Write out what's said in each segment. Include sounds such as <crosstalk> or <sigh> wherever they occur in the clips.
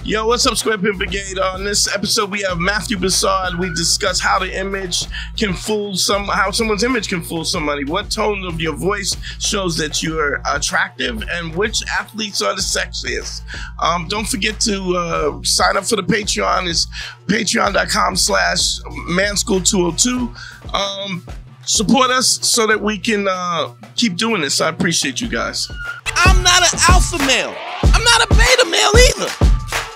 Yo, what's up, Square Brigade? On this episode, we have Matthew Broussard. We discuss how the image can fool some, how someone's image can fool somebody. What tone of your voice shows that you're attractive, and which athletes are the sexiest. Um, don't forget to uh, sign up for the Patreon. It's patreon.com/slash manschool202. Um, support us so that we can uh, keep doing this. I appreciate you guys. I'm not an alpha male. I'm not a beta male either.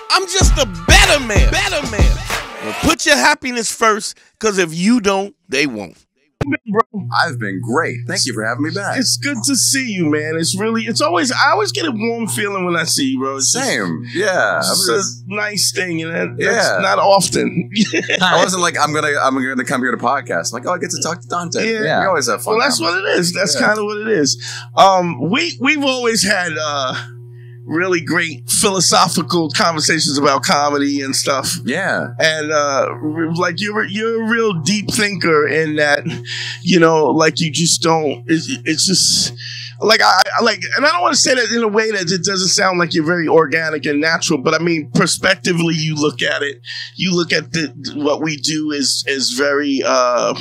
I'm just a better man. Better man. Well, put your happiness first, because if you don't, they won't. I've been great. Thank you for having me back. it's good to see you, man. It's really, it's always, I always get a warm feeling when I see you, bro. It's just- Same. Yeah. It's I'm a just- nice thing, and that, Yeah. that's not often. <laughs> I wasn't like I'm gonna I'm gonna come here to podcast. I'm like oh I get to talk to Dante. Yeah. We always have fun. well, that's what it is. That's Yeah. kind of what it is. Um, we we've always had uh, really great philosophical conversations about comedy and stuff. Yeah. and uh like you're you're a real deep thinker in that you know like you just don't it's, it's just like I, I like and I don't want to say that in a way that it doesn't sound like you're very organic and natural but I mean prospectively you look at it you look at the what we do is is very uh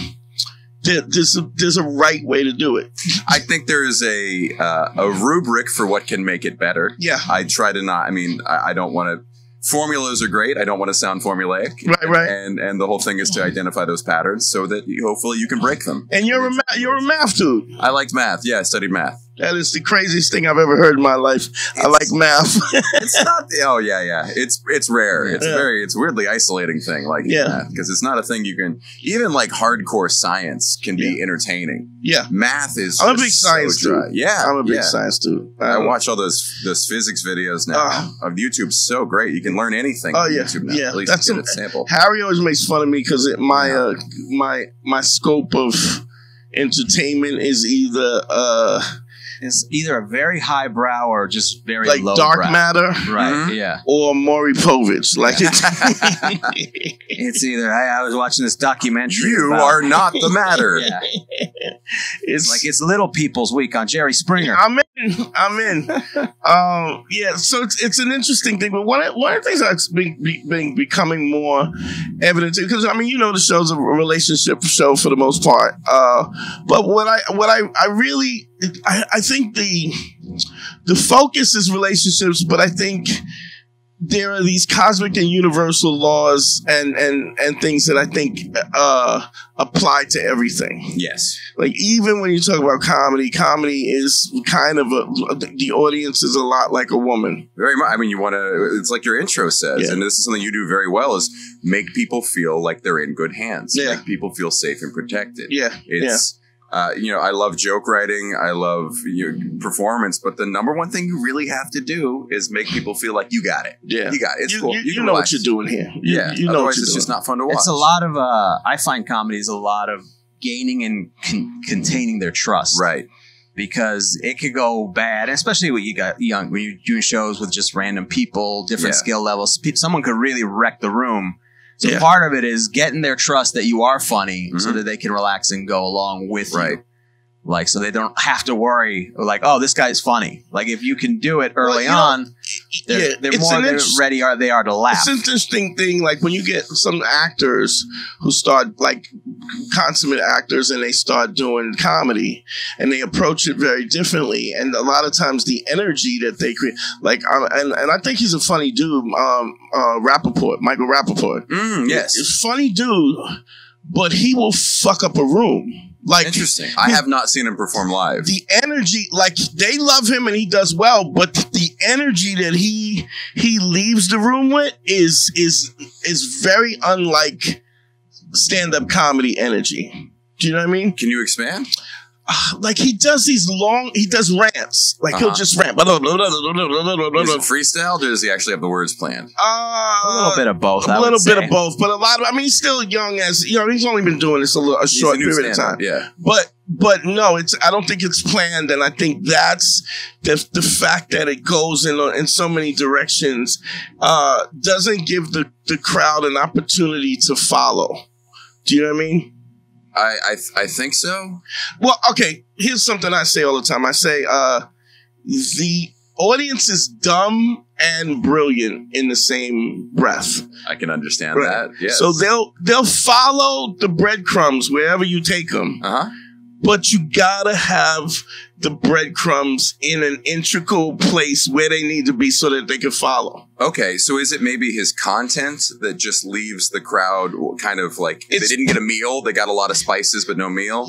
there- there's a, there's a right way to do it <laughs> I think there is a uh, a rubric for what can make it better. yeah I try to not. I mean, I, I don't want to. Formulas are great. I don't want to sound formulaic. Right, right. And and the whole thing is to identify those patterns so that you, hopefully you can break them. and you're a ma- you're a math dude I liked math. Yeah, I studied math. That is the craziest thing I've ever heard in my life I like math <laughs> It's not. Oh yeah, yeah. It's it's rare. It's Yeah. very. It's weirdly isolating thing. Like Yeah. because it's not a thing you can. Even like hardcore science can be entertaining. yeah Math is. I'm a big so science dry. dude. Yeah, I'm a big yeah. science dude. I Um, watch all those those physics videos now Ah. of YouTube. So great, you can learn anything. Oh, on yeah. YouTube now. Yeah. At least That's get a- a sample. Harry always makes fun of me because my uh, my my scope of entertainment is either uh, is either a very high brow or just very like low dark brow. matter Right. Mhm. Yeah. or Maury Povich. Like it's <laughs> It's either I, I was watching this documentary. You about- are not the <laughs> matter. Yeah. <laughs> it's Like it's Little People's Week on Jerry Springer. I'm in. I'm in. um, yeah, so it's it's an interesting thing, but one of, one of the things that's been, be, been becoming more evident because I mean you know the show's a relationship show for the most part, uh, but what I what I I really I, I think the the focus is relationships, but I think there are these cosmic and universal laws and and and things that I think uh, apply to everything Yes. like even when you talk about comedy, comedy is kind of a the audience is a lot like a woman. Very much. I mean, you want to. It's like your intro says, Yeah. and this is something you do very well: is make people feel like they're in good hands. Yeah. Make people feel safe and protected. Yeah, yeah, It's uh, you know, I love joke writing, I love you know, performance, but the number one thing you really have to do is make people feel like you got it. yeah. You got it. It's You, cool. you, you can know relax. what you're doing here. You, Yeah, you know otherwise it's doing. just not fun to watch. It's a lot of. uh I find comedy is a lot of gaining and con- containing their trust. right. because it could go bad, especially when you got young when you're doing shows with just random people, different Yeah. skill levels. Someone could really wreck the room. So Yeah. part of it is getting their trust that you are funny, so Mhm. that they can relax and go along with Right. you. Like so they don't have to worry. Like, oh, this guy's funny. Like if you can do it early know, on, they're, yeah, they're more they're ready are they are to laugh. It's an interesting thing, like when you get some actors who start like consummate actors and they start doing comedy and they approach it very differently. And a lot of times the energy that they create, like, um, and, and I think he's a funny dude, um, uh, Rappaport, Michael Rappaport. Mm, yes. It's funny dude, but he will fuck up a room. Like Interesting. I have not seen him perform live. the energy, like they love him and he does well, but the energy that he he leaves the room with is is is very unlike stand up comedy energy. Do you know what I mean? Can you expand? Ah, like he does these long he does rants like uh -huh. he'll uh-huh. just rant blah, blah, blah, is it freestyle or does he actually have the words planned? Uh, a little bit of both a I little bit of both but a lot of i mean he's still young as you know he's only been doing this a, little, a short a period of time. yeah. But but no it's i don't think it's planned and i think that's the, the fact that it goes in in so many directions uh, doesn't give the the crowd an opportunity to follow. Do you know what i mean? I I, I think so. Well, okay. Here's something I say all the time. I say uh, the audience is dumb and brilliant in the same breath. I can understand Right. that. Yes. So they'll they'll follow the breadcrumbs wherever you take them, uh huh. But you gotta have the breadcrumbs in an integral place where they need to be so that they can follow. Okay, so is it maybe his content that just leaves the crowd kind of like It's- they didn't get a meal, they got a lot of spices but no meal?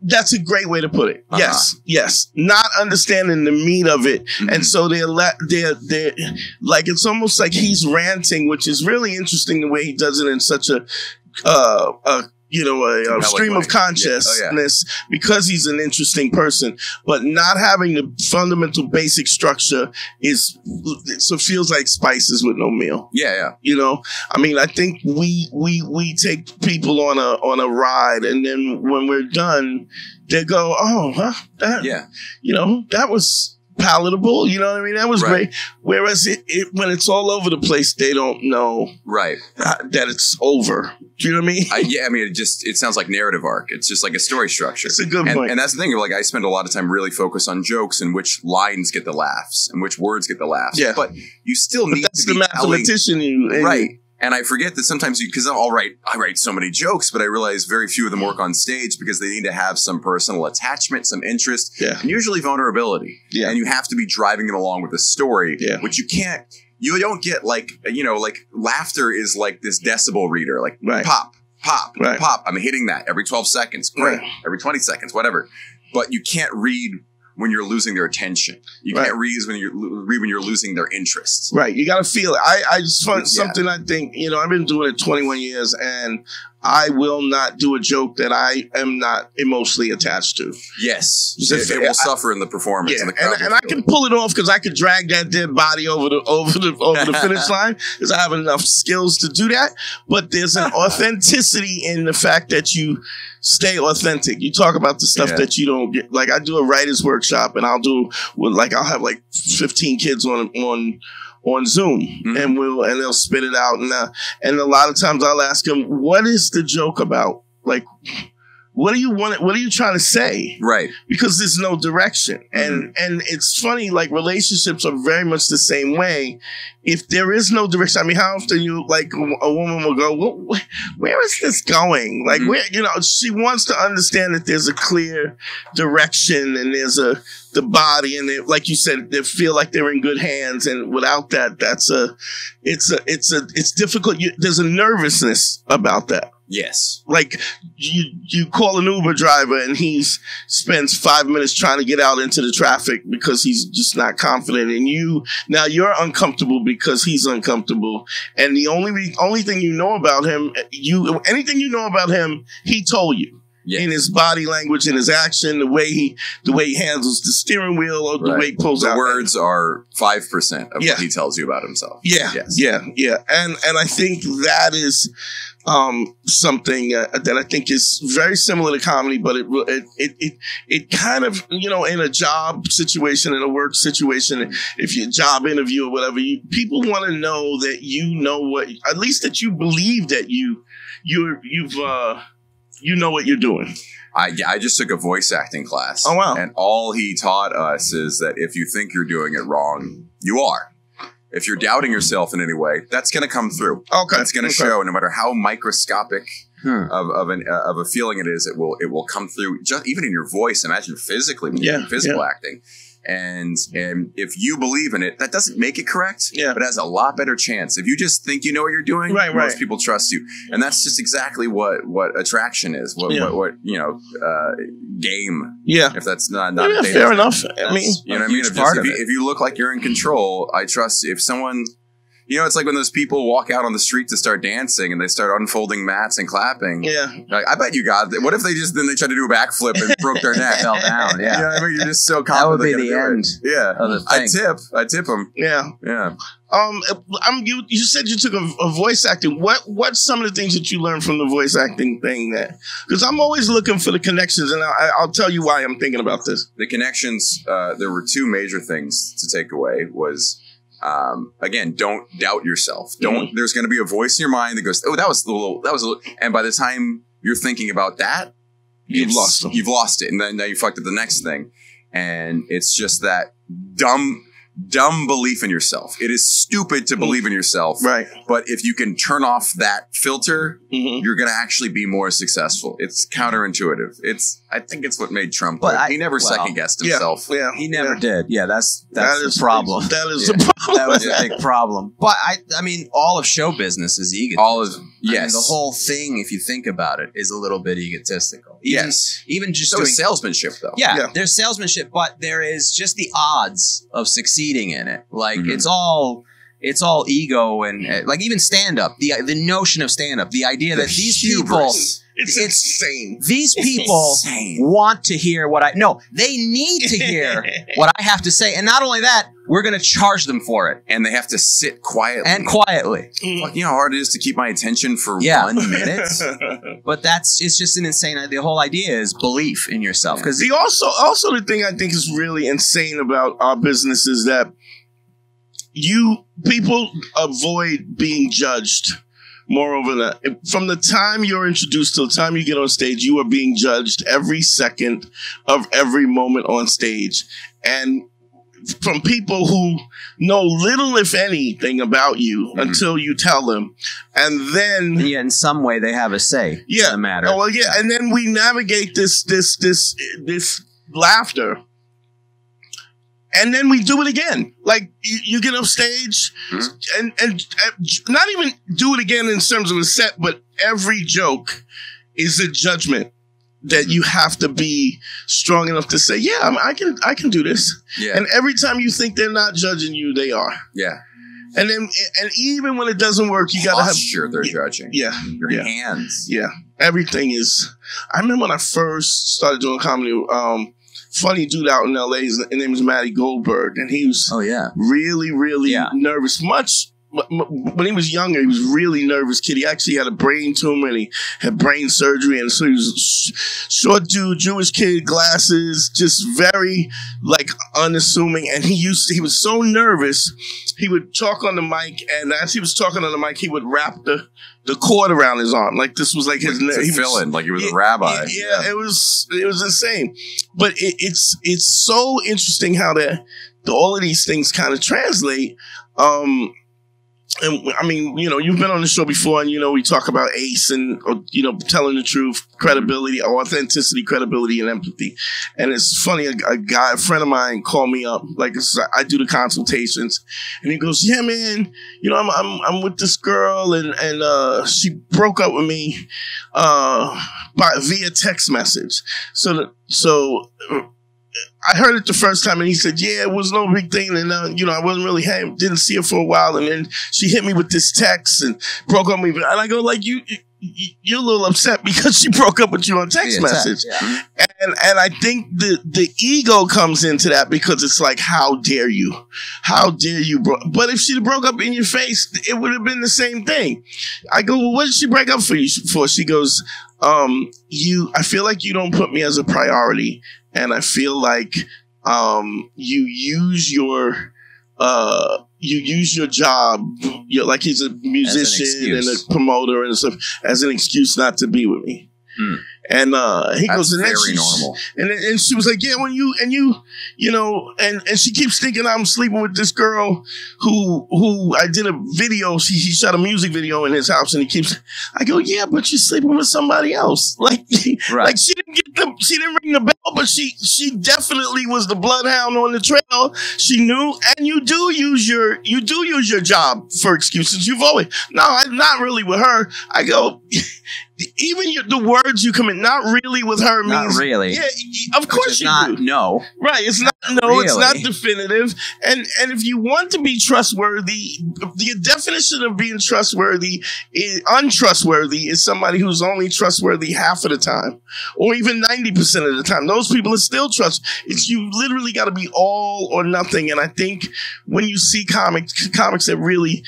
That's a great way to put it. Uh-huh. Yes, yes. Not understanding the meat of it, Mhm. and so they're la- they're they're like it's almost like he's ranting, which is really interesting the way he does it in such a uh, a you know a, a stream of consciousness because he's an interesting person, but not having the fundamental basic structure is so it feels like spices with no meal. Yeah, yeah. You know, I mean, I think we we we take people on a on a ride, and then when we're done, they go, "Oh, huh, that Yeah. you know, that was palatable. You know what I mean? That was Right. great." Whereas it, it when it's all over the place, they don't know Right. that it's over. Do you know what I mean? I, yeah, I mean, it just it sounds like narrative arc. It's just like a story structure. It's a good and, point. and that's the thing. Like, I spend a lot of time really focused on jokes and which lines get the laughs and which words get the laughs. Yeah. but you still but need that's to the be telling, mathematician, in you. right? And I forget that sometimes you because I'll write I write so many jokes, but I realize very few of them work on stage because they need to have some personal attachment, some interest, Yeah. and usually vulnerability. Yeah. And you have to be driving them along with a story, Yeah. which you can't. You don't get like you know like laughter is like this decibel reader, like Right. pop, pop, Right. pop. I'm hitting that every 12 seconds. Great. Right. Every 20 seconds, whatever. But you can't read when you're losing their attention. You Right. can't read when you're read when you're losing their interest. Right. You got to feel it. I, I just find Yeah. something I think, you know, I've been doing it 21 years and I will not do a joke that I am not emotionally attached to. Yes, it, if- it will I- suffer in the performance, Yeah. and the And, and I can pull it off because I could drag that dead body over the over the over the finish <laughs> line because I have enough skills to do that. But there's an <laughs> authenticity in the fact that you stay authentic. You talk about the stuff Yeah. that you don't get. Like I do a writers workshop and I'll do with like I'll have like 15 kids on on on Zoom Mhm. and we'll and they'll spit it out and uh, and a lot of times I'll ask them what is the joke about like what do you want what are you trying to say? Right. because there's no direction. And Mm-hmm. and it's funny like relationships are very much the same way. If there is no direction i mean how often you like a, woman will go well, where is this going? Like Mhm. where you know she wants to understand that there's a clear direction and there's a the body and they, like you said they feel like they're in good hands. And without that that's a it's a it's a it's difficult. You, there's a nervousness about that Yes. like you you call an Uber driver and he's spends five minutes trying to get out into the traffic because he's just not confident and you now you're uncomfortable because he's uncomfortable and the only only thing you know about him you anything you know about him he told you Yes. in his body language in his action the way he the way he handles the steering wheel or the way he pulls the out words are five percent of Yeah. what he tells you about himself. Yeah, Yes. yeah, yeah, and and I think that is um, something uh, that I think is very similar to comedy, but it it it it, it kind of you know in a job situation in a work situation, if you job interview or whatever, you, people want to know that you know what at least that you believe that you you're you've uh, you know what you're doing. I I just took a voice acting class. Oh, wow. And all he taught us is that if you think you're doing it wrong, you are. If you're doubting yourself in any way, that's going to come through. Okay, That's going to okay. show, no matter how microscopic Hmm. of, of an uh, of a feeling it is, it will it will come through. Just even in your voice. Imagine physically, when you're Yeah, physical acting. And and if you believe in it, that doesn't make it correct. Yeah. but it has a lot better chance. If you just think you know what you're doing, Right, most right. people trust you, and that's just exactly what what attraction is. What Yeah. what, what you know, uh, game. Yeah, If that's not not yeah, fair enough. I mean, You know what I A mean? If, part just, if, of you, it. if you look like you're in control, I trust. If someone, you know, it's like when those people walk out on the street to start dancing and they start unfolding mats and clapping. yeah, Like, I bet you got. That. What if they just then they tried to do a backflip and broke their neck? <laughs> Fell down. You Yeah. know what I mean? You're just so confident. That would be the end it. Yeah. of the I tip. I tip them. yeah. Yeah. Um, I'm you. You said you took a, a voice acting. What What's some of the things that you learned from the voice acting thing? That because I'm always looking for the connections, and I, I'll tell you why I'm thinking about this. the connections uh, there were two major things to take away was um, again don't doubt yourself. Don't there's going to be a voice in your mind that goes oh that was a little that was a little and by the time you're thinking about that You've lost them. you've lost it and then now you fucked up the next thing. And it's just that dumb dumb belief in yourself. It is stupid to believe in yourself. Right. But if you can turn off that filter, Mhm. you're going to actually be more successful. It's counterintuitive. It's I think it's what made Trump. But. I- he never well, second guessed himself. Yeah. He never yeah. did. Yeah, that's that's That the is- problem. That is Yeah. the problem. that was a big problem. But I, I mean, all of show business is egotism. All of I mean, yes, the whole thing, if you think about it, is a little bit egotistical. Even, yes. even just So doing salesmanship though. Yeah, Yeah. there's salesmanship, but there is just the odds of succeeding in it. Like Mhm. it's all it's all ego and like even stand up. The the notion of stand up, the idea that these people hubris. It's, It's- insane. these people Insane. want to hear what I no, they need to hear <laughs> what I have to say. And not only that, we're going to charge them for it and they have to sit quietly. and quietly. Fuck, you know how hard it is to keep my attention for Yeah. one minute. <laughs> <laughs> But that's it's just an insane the whole idea is belief in yourself cuz The also also the thing I think is really insane about our business is that you people avoid being judged. Moreover, that from the time you're introduced to the time you get on stage, you are being judged every second of every moment on stage, and from people who know little, if anything, about you Mhm. until you tell them, and then yeah, in some way they have a say yeah, in the matter. Oh, well, yeah, and then we navigate this this this this laughter, and then we do it again. Like you, you get up stage, Mhm. and, and and not even do it again in terms of a set, but every joke is a judgment that you have to be strong enough to say, yeah, I'm, I can I can do this. Yeah, And every time you think they're not judging you, they are. yeah. And then and even when it doesn't work, you gotta have Posture they're judging. yeah. Your yeah. hands. Yeah, everything is. I remember when I first started doing comedy. Um, funny dude out in L.A. His name was Matty Goldberg, and he was oh yeah. really, really Yeah. nervous. Much when he was younger, he was really nervous kid. He actually had a brain tumor and he had brain surgery, and so he was a short dude, Jewish kid, glasses, just very like unassuming. And he used to, he was so nervous, he would talk on the mic, and as he was talking on the mic, he would wrap the the cord around his arm, like this was like his. Like, he was- fill in, like he was a rabbi. yeah, yeah, it was it was insane, but it, it's it's so interesting how that all of these things kind of translate. Um, and I mean, you know, you've been on the show before, and you know, we talk about ace and you know, telling the truth, credibility, authenticity, credibility, and empathy. And it's funny, a, a guy, a friend of mine, called me up. Like I do the consultations, and he goes, "Yeah, man, you know, I'm I'm, I'm with this girl, and and uh, she broke up with me uh, by via text message. So the, so." I heard it the first time, and he said, "Yeah, it was no big thing." And uh, you know, I wasn't really didn't see her for a while, and then she hit me with this text and broke up with me. And I go, "Like you, you you're a little upset <laughs> because she broke up with you on text Yeah, message." yeah. And and I think the the ego comes into that because it's like, "How dare you? How dare you?" Bro? But if she broke up in your face, it would have been the same thing. I go, "Well, what did she break up for you for?" She goes, um, "You, I feel like you don't put me as a priority." and I feel like um, you use your uh, you use your job, you're like he's a musician and a promoter and stuff as an excuse not to be with me. Hmm. And uh, he That's goes, and then very she- normal. and and she was like, yeah, when you and you, you know, and and she keeps thinking I'm sleeping with this girl who who I did a video. She she shot a music video in his house, and he keeps. I go, yeah, but you're sleeping with somebody else. <laughs> Like, Right. like she didn't get the she didn't ring the bell, but she she definitely was the bloodhound on the trail. She knew, and you do use your you do use your job for excuses. You've always no, I'm not really with her. I go. <laughs> Even your, the words you commit, not really with her Not means really. yeah, of course you not do. no. Right, it's not no, it's not definitive. And and if you want to be trustworthy, the definition of being trustworthy, is, untrustworthy, is somebody who's only trustworthy half of the time, or even ninety percent of the time. Those people are still trust. It's you literally got to be all or nothing. And I think when you see comics, comics that really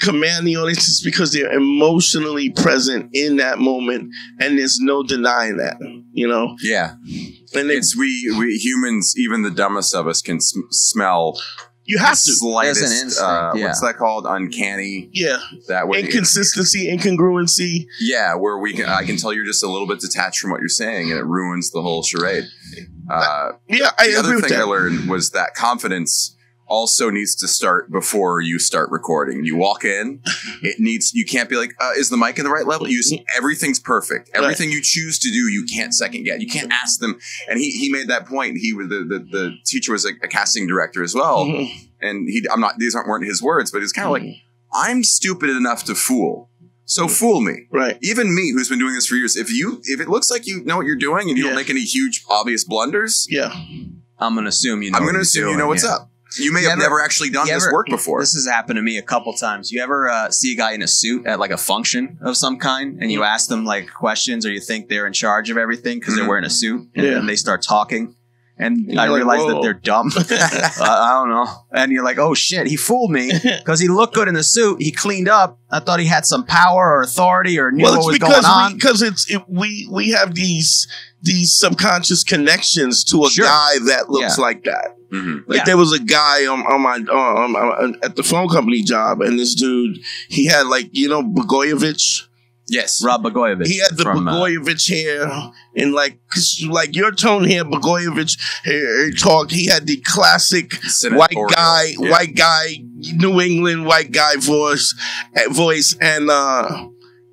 command the audience is because they're emotionally present in that moment and there's no denying that you know Yeah, and they, it's we we humans, even the dumbest of us, can sm- smell you have to slightest. There's an instinct, uh, yeah. What's that called? Uncanny. yeah That way. inconsistency, incongruency. Yeah, where we can, I can tell you're just a little bit detached from what you're saying, and it ruins the whole charade. Uh, Yeah, I the agree other with thing I learned was that confidence also needs to start before you start recording. You walk in, <laughs> it needs you can't be like, uh, is the mic in the right level? You just, everything's perfect. Everything you choose to do, you can't second guess. You can't ask them. And he he made that point. He was the the, the teacher was a, a casting director as well, Mhm. and he I'm not these aren't weren't his words, but it's kind of like I'm stupid enough to fool. So fool me. Right. Even me, who's been doing this for years, if you if it looks like you know what you're doing and you Yeah. don't make any huge obvious blunders, Yeah. I'm gonna assume you know. I'm going to you're assume you know what's yeah. up. You may You have ever- never actually done this ever- work before. This has happened to me a couple times. You ever uh, see a guy in a suit at like a function of some kind, and you ask them like questions, or you think they're in charge of everything because they're Mhm. wearing a suit, and Yeah. then they start talking, and You're I like, realize that they're dumb. <laughs> <laughs> uh, I don't know, and you're like, oh shit, he fooled me <laughs> because he looked good in the suit. He cleaned up. I thought he had some power or authority or knew well, what was because going on. because it's it, we we have these these subconscious connections to a Sure. guy that looks Yeah. like that. Mhm. Like Yeah. there was a guy on, on my on, on, at the phone company job, and this dude he had like you know Blagojevich. Yes. Rod Blagojevich. He had the from, uh, Blagojevich hair, and like like your tone hair, Blagojevich hair he. He had the classic white guy, Yeah. white guy, New England white guy voice, uh, voice, and uh,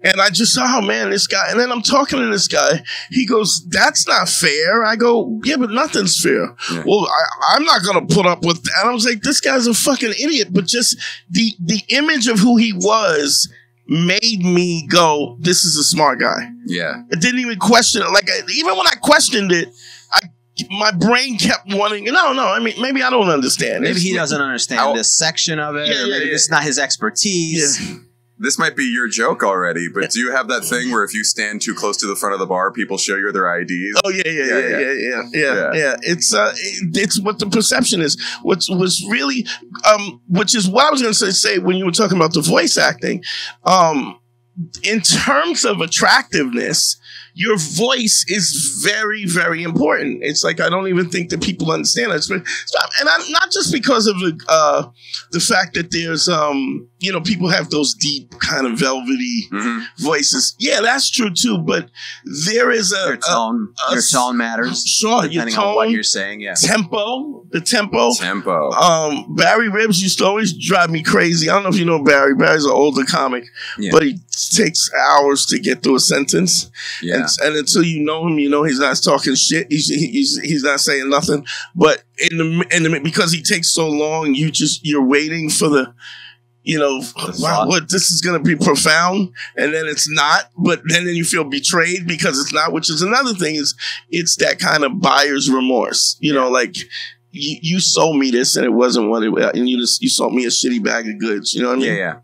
and I just saw, oh man, this guy. And then I'm talking to this guy. He goes, "That's not fair." I go, "Yeah, but nothing's fair." Yeah. Well, I, I'm not gonna put up with. That. And I was like, "This guy's a fucking idiot." But just the the image of who he was made me go, "This is a smart guy." Yeah. It didn't even question it. Like even when I questioned it, I my brain kept wanting. No, no. I mean, maybe I don't understand. Maybe It's- he doesn't understand How- this section of it, Yeah, or yeah, maybe yeah. this is not his expertise. This might be your joke already, but do you have that thing where if you stand too close to the front of the bar, people show you their IDs? Oh yeah, yeah, Yeah, yeah, yeah. yeah, yeah, yeah, Yeah. It's uh, it's what the perception is. What's was really um, which is what I was going to say, say when you were talking about the voice acting. Um, in terms of attractiveness, your voice is very, very important. It's like I don't even think that people understand it's- And I'm not just because of the uh, the fact that there's um, you know people have those deep kind of velvety hmm voices. Yeah, that's true too. But there is a, Your tone, a your tone matters. sure depending on what you're saying. Yeah. tempo, the tempo. Tempo. Um, Barry Ribs used to always drive me crazy. I don't know if you know Barry. Barry's an older comic, Yeah. but he takes hours to get through a sentence. yeah. And, and until you know him, you know he's not talking shit. He's he's he's not saying nothing. But in the in the because he takes so long, you just you're waiting for the. You know, wow, what this is going to be profound, and then it's not. But then, then you feel betrayed because it's not. Which is another thing is it's that kind of buyer's remorse. You know, like you, you sold me this and it wasn't what it was, and you just you sold me a shitty bag of goods. You know what I mean? yeah, yeah.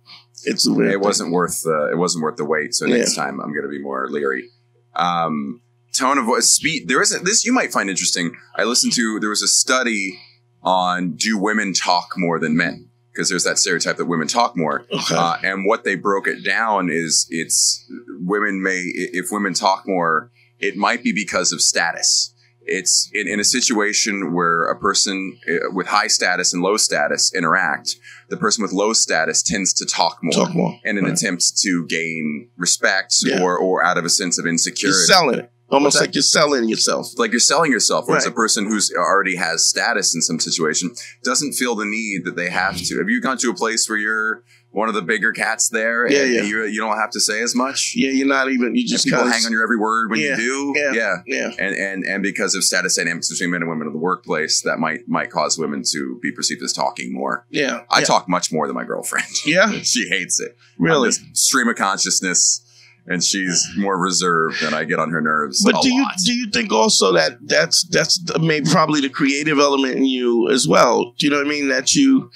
It's. It thing. wasn't worth uh, it wasn't worth the wait. So Yeah. next time I'm going to be more leery. Um, tone of voice, speed. There isn't this. You might find interesting. I listened to. There was a study on do women talk more than men because there's that stereotype that women talk more. Okay. Uh, and what they broke it down is it's women may if women talk more, it might be because of status. It's in, in a situation where a person uh, with high status and low status interact. The person with low status tends to talk more Talk more. in an Right. attempt to gain respect Yeah. or or out of a sense of You're insecurity. selling it. Almost like you're selling yourself. like you're selling yourself. Whereas Right. a person who's already has status in some situation doesn't feel the need that they have to. Have you gone to a place where you're one of the bigger cats there Yeah, and yeah. you you don't have to say as much? Yeah, you're not even. You And just people hang on your every word when Yeah, you do. yeah. yeah. Yeah. And, and and because of status dynamics between men and women in the workplace, that might might cause women to be perceived as talking more. Yeah. I yeah. talk much more than my girlfriend. <laughs> Yeah. she hates it. Really. stream of consciousness, and she's more reserved, and I get on her nerves. But do you do you think also that that's that's the- maybe probably the creative element in you as well? Do you know what I mean? That you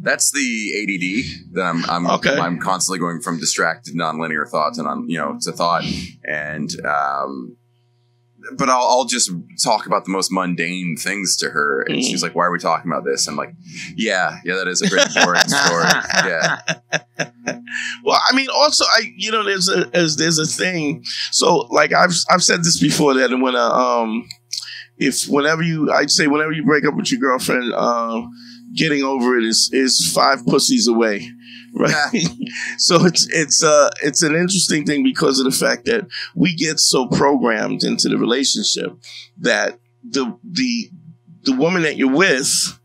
That's the ADD that I'm. I'm, Okay. I'm constantly going from distracted, nonlinear thoughts, and on you know to thought, and um, but I'll, I'll just talk about the most mundane things to her, and Mm. she's like, "Why are we talking about this?" I'm like, "Yeah, yeah, that is a pretty boring <laughs> story." Yeah, Well, I mean, also, I you know, there's a as there's a thing. So, like I've I've said this before that when a um, if whenever you I'd say whenever you break up with your girlfriend, um, getting over it is is five pussies away, <laughs> right? so it's it's uh it's an interesting thing because of the fact that we get so programmed into the relationship that the the the woman that you're with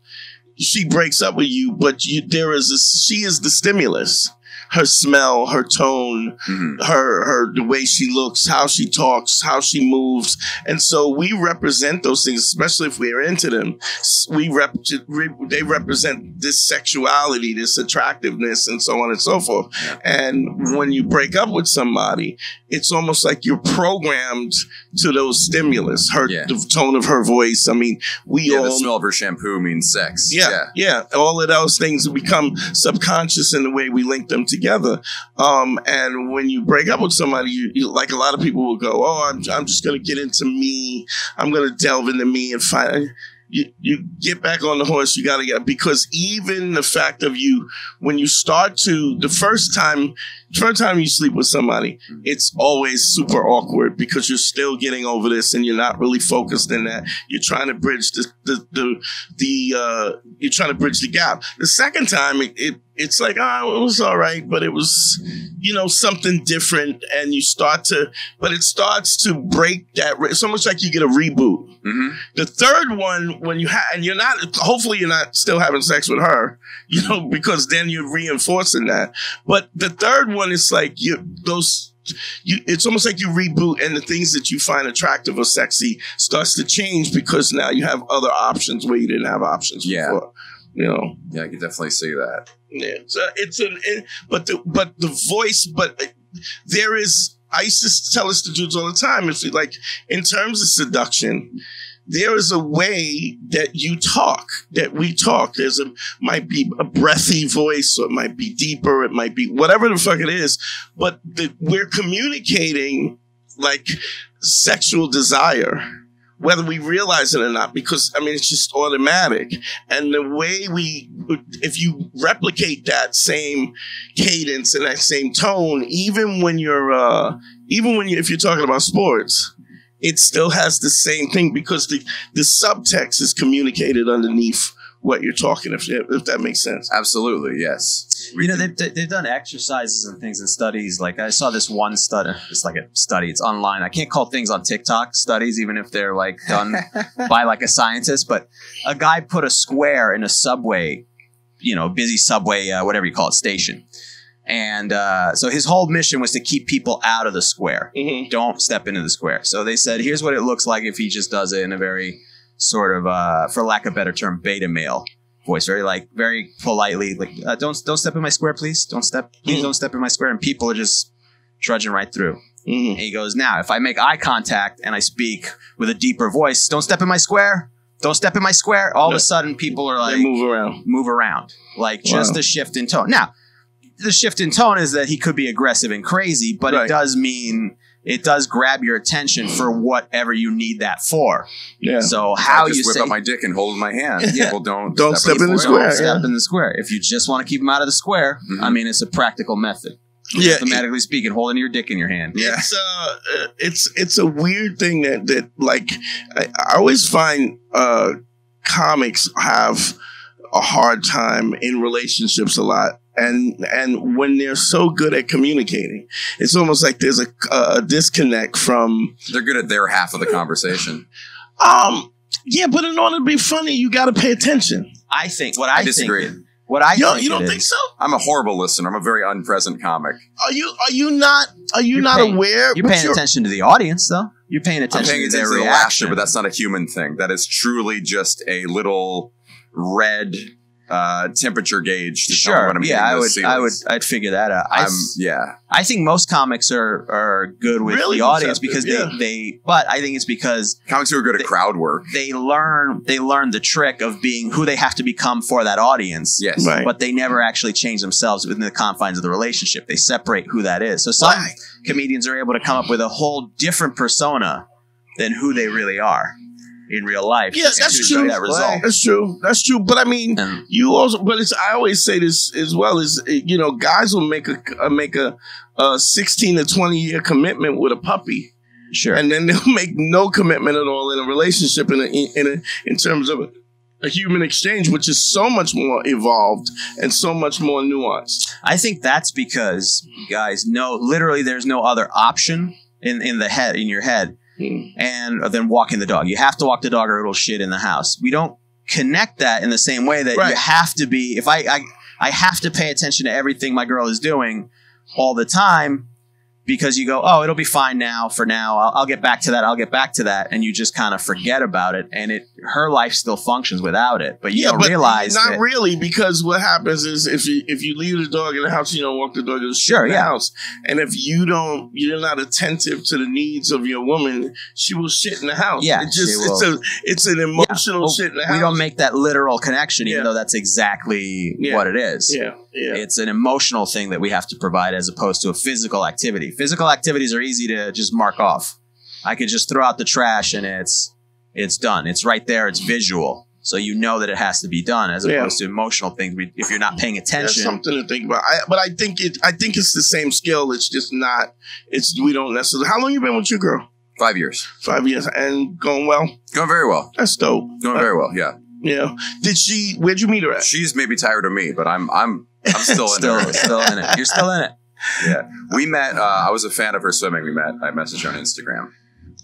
she breaks up with you, but you, there is a, she is the stimulus. Her smell, her tone, Mhm. her her the way she looks, how she talks, how she moves, and so we represent those things, especially if we're into them. We rep they represent this sexuality, this attractiveness, and so on and so forth. And when you break up with somebody, it's almost like you're programmed to those stimulus. Her Yeah. the tone of her voice. I mean, we Yeah, all the smell of her shampoo means sex. yeah, yeah, All of those things become subconscious in the way we link them together. Um, and when you break up with somebody, you, you like a lot of people will go, "Oh, I'm, I'm just going to get into me. I'm going to delve into me and find." You, you get back on the horse. You got to get because even the fact of you when you start to the first time, first time you sleep with somebody, it's always super awkward because you're still getting over this and you're not really focused in that. You're trying to bridge the the the, the uh, you're trying to bridge the gap. The second time, it, it it's like oh, it was all right, but it was you know something different, and you start to, but it starts to break that. It's almost like you get a reboot. hmm The third one, when you have, and you're not, hopefully you're not still having sex with her, you know, <laughs> because then you're reinforcing that. But the third one is like you, those, you, it's almost like you reboot and the things that you find attractive or sexy starts to change because now you have other options where you didn't have options Yeah. before. You know, Yeah, I can definitely see that. yeah, it's a, it's an, it- but the, but the voice, but eh, there is, I used to tell this to dudes all the time. If you like, in terms of seduction, there is a way that you talk, that we talk. There's a, might be a breathy voice, or it might be deeper, it might be whatever the fuck it is, but the, we're communicating like sexual desire. Whether we realize it or not, because I mean, it's just automatic. And the way we, if you replicate that same cadence and that same tone, even when you're, uh, even when you, if you're talking about sports, it still has the same thing because the, the subtext is communicated underneath what you're talking, if, if that makes sense. Absolutely, yes. We you know, they've, they've done exercises and things and studies. Like I saw this one study, it's like a study, it's online. I can't call things on TikTok studies, even if they're like done <laughs> by like a scientist. But a guy put a square in a subway, you know, busy subway, uh, whatever you call it, station. And uh, so his whole mission was to keep people out of the square. Mm-hmm. Don't step into the square. So they said, here's what it looks like if he just does it in a very sort of, uh, for lack of a better term, beta male voice, very like very politely, like uh, don't don't step in my square, please. Don't step, please Mhm. don't step in my square. And people are just trudging right through. Mm-hmm. And he goes, now if I make eye contact and I speak with a deeper voice, don't step in my square. Don't step in my square. All of a sudden, people are like they move around. move around, like just Wow. a shift in tone. Now, the shift in tone is that he could be aggressive and crazy, but Right. it does mean it does grab your attention for whatever you need that for. Yeah. So I how just you whip say up my dick and hold in my hand. <laughs> Yeah. People don't Don't step in the don't square, step in the square. If you just want to keep them out of the square, Mhm. I mean, it's a practical method. yeah. Mathematically speaking, holding your dick in your hand. Yeah. It's uh, uh, it's it's a weird thing that that like I, I always find uh comics have a hard time in relationships a lot. And and when they're so good at communicating, it's almost like there's a, a disconnect from They're good at their half of the conversation. um yeah, but in order to be funny, you got to pay attention. I think what I, I disagree. think. What I You don't, think you don't it think is- so? I'm a horrible listener. I'm a very unpresent comic. Are you are you not are you You're not paying- aware? You're but paying attention to the audience, though. You're paying I'm attention paying to their attention to the laughter, but that's not a human thing. That is truly just a little red uh, temperature gauge. To tell me sure. I'm Yeah, hitting I would. those I would. I'd figure that out. I, I'm, s- yeah. I think most comics are are good with Really the audience receptive, because yeah. they, they. But I think it's because Comics who are good at crowd work. they learn they learn the trick of being who they have to become for that audience. Yes. Right. But they never actually change themselves within the confines of the relationship. They separate who that is. So some Right. comedians are able to come up with a whole different persona than who they really are in real life. Yeah, that's true. That result. That's true. That's true. But I mean, And you also but it's i always say this as well is you know guys will make a make a, a 16 to 20 year commitment with a puppy sure. and then they'll <laughs> make no commitment at all in a relationship in a, in a, in terms of a, a human exchange which is so much more evolved and so much more nuanced I think that's because guys know literally there's no other option in, in the head in your head Hmm. and then walking the dog. You have to walk the dog or it'll shit in the house. We don't connect that in the same way that Right. you have to be. If I, I I have to pay attention to everything my girl is doing all the time because you go, oh, it'll be fine now. For now, I'll, I'll get back to that. I'll get back to that, and you just kind of mm-hmm. forget about it, and it her life still functions without it. But you don't but realize not that- really because what happens is if you if you leave the dog in the house, you don't walk the dog to the Sure, in the yeah. house, and if you don't, you're not attentive to the needs of your woman, she will shit in the house. Yeah, it just it's a it's an emotional Well, shit in the house. we don't make that literal connection, even Yeah. though that's exactly Yeah. what it is. yeah, yeah. It's an emotional thing that we have to provide as opposed to a physical activity. Physical activities are easy to just mark off. I could just throw out the trash and it's it's done. It's right there. It's visual, so you know that it has to be done. As Yeah. opposed to emotional things, if you're not paying That's attention, something to think about. I, but I think it. I think it's the same skill. It's just not. It's we don't necessarily. How long you been with your girl? Five years. Five years and going well. Going very well. That's dope. Going very uh, well. Yeah. Yeah. Did she? Where'd you meet her at? She's maybe tired of me, but I'm I'm I'm still in still there. still in it. You're still in it. Yeah. We met. Uh, I was a fan of her swimming. We met. I messaged her on Instagram.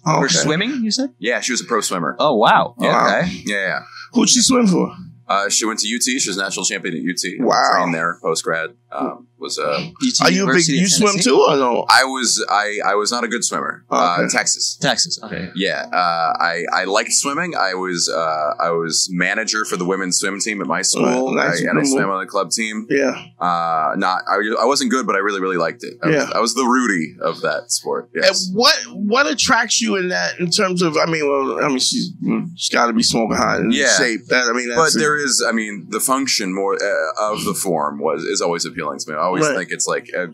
Oh, We're okay. swimming. You said? Yeah, she was a pro swimmer. Oh wow. Wow. Okay. Yeah, yeah. Who'd she swim for? Uh, she went to UT. She was national champion at UT. Wow. Trained there post grad. Um, was uh, UT Are you a big? University of You swim Tennessee? too or no? I was I I was not a good swimmer. Uh, Okay. Texas. Texas. Okay. Yeah, uh, I I liked swimming. I was uh, I was manager for the women's swim team at my school, Right, nice. I, and I swam on the club team. Yeah. Uh, not I, I wasn't good, but I really really liked it. I, Yeah. was, I was the Rudy of that sport. And what what attracts you in that in terms of? I mean, well, I mean, she's she's got to be smoking hot in Yeah. shape. That I mean, But that's a- there is, I mean, the function more uh, of the form was is always appealing to me. I always Right. think it's like, uh,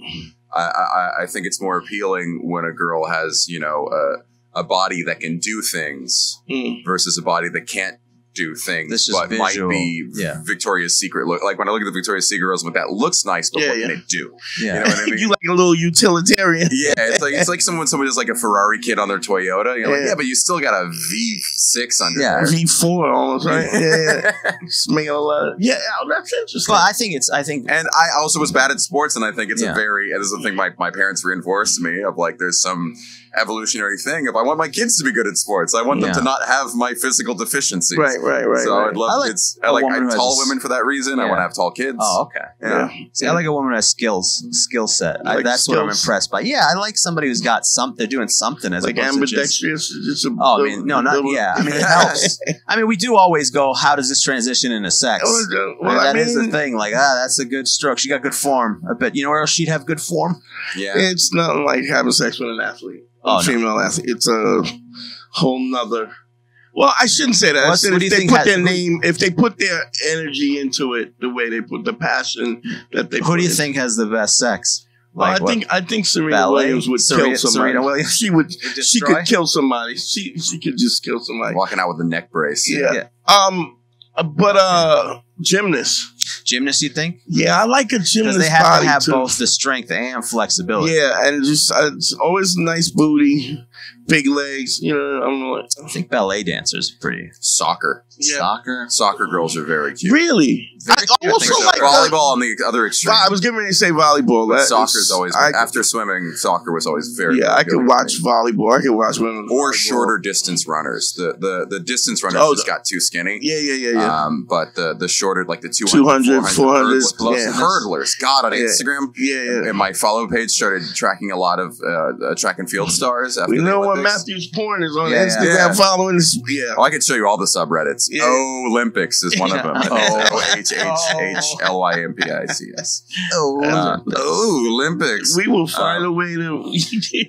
I, I I think it's more appealing when a girl has you know a, a body that can do things Mm. versus a body that can't do things, This is but visual. might be Yeah. Victoria's Secret look. Like when I look at the Victoria's Secret girls, with that looks nice, but Yeah, what yeah. can it do? Yeah. You know what I <laughs> mean? you like a little utilitarian. yeah, it's like it's like <laughs> someone someone does like a Ferrari kid on their Toyota. You're like, Yeah. yeah, but you still got a V6 under Yeah. there. V four almost right. Yeah, yeah. <laughs> It's making a lot. Of, uh, yeah, oh, that's interesting. Well, I think it's. I think And I also was bad at sports, and I think it's Yeah. a very, and this is the thing my, my parents reinforced to me of like, there's some evolutionary thing. If I want my kids to be good at sports, I want them to not have my physical deficiencies. right, right, right. so right. I'd love I like kids. I a like I, who has tall women for that reason. I want to have tall kids. Oh, okay. Yeah. See, I like a woman who has skills, skill set. I, Like that's what I'm impressed by. Yeah, I like somebody who's got something. They're doing something as like opposed to just. ambidextrous. Just a, Oh, I mean, no, not yeah. I mean, it <laughs> helps. I mean, we do always go. How does this transition into sex? Oh, I well, mean, I that is mean, the thing. Like, ah, that's a good stroke. She got good form. I bet you know where else she'd have good form. Yeah. It's nothing like having sex with an athlete, Oh, a no. female athlete. It's a whole nother. Well, I shouldn't say that. I said if they put has- their name, if they put their energy into it, the way they put the passion that they. Who put do you in- think has the best sex? Well, I what? think I think Serena Ballet? Williams would Serena- kill somebody. Serena Williams? <laughs> She would. Would She could kill somebody. She she could just kill somebody. Walking out with a neck brace. Yeah. Yeah. Um. uh, But uh, gymnast. Gymnast. You think? Yeah, I like a Because gymnast they have body to have too. both the strength and flexibility. Yeah, and just uh, it's always nice booty, big legs. You know, I'm like, I think ballet dancers are pretty. Soccer. yeah. Soccer. Soccer girls are very cute. Really? I I think also so. like volleyball on the other extreme. I was getting ready to say volleyball. But That soccer's is- always I, after swimming. Soccer was always very. yeah, I could watch me. volleyball. I could watch women or volleyball. shorter distance runners. The the the distance runners Oh, just got too skinny. Yeah, yeah, yeah, yeah. Um, but the the shorter like the 200, 200, 400, hurdlers, yeah. hurdlers. God, on Yeah. Instagram, yeah, yeah. and my follow page started tracking a lot of uh, uh, track and field stars. After We the know what Matthew's porn is on Yeah, Instagram yeah. following this. Yeah. Oh, I could show you all the subreddits. Yeah. Oh, Olympics is one of them. <laughs> O H H H L Y M P I C S. <laughs> Oh, Uh, Oh, Olympics. We will find Um, a way to.